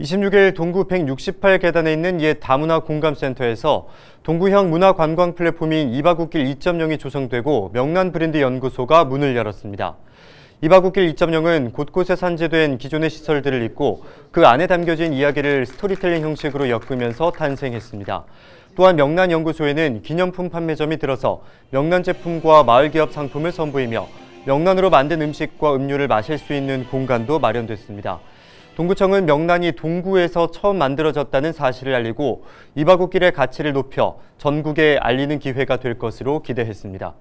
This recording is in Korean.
26일 동구 168계단에 있는 옛 다문화 공감센터에서 동구형 문화관광 플랫폼인 이바구길 2.0이 조성되고 명란 브랜드 연구소가 문을 열었습니다. 이바구길 2.0은 곳곳에 산재된 기존의 시설들을 잇고 그 안에 담겨진 이야기를 스토리텔링 형식으로 엮으면서 탄생했습니다. 또한 명란연구소에는 기념품 판매점이 들어서 명란 제품과 마을기업 상품을 선보이며 명란으로 만든 음식과 음료를 마실 수 있는 공간도 마련됐습니다. 동구청은 명란이 동구에서 처음 만들어졌다는 사실을 알리고 이바구길의 가치를 높여 전국에 알리는 기회가 될 것으로 기대했습니다.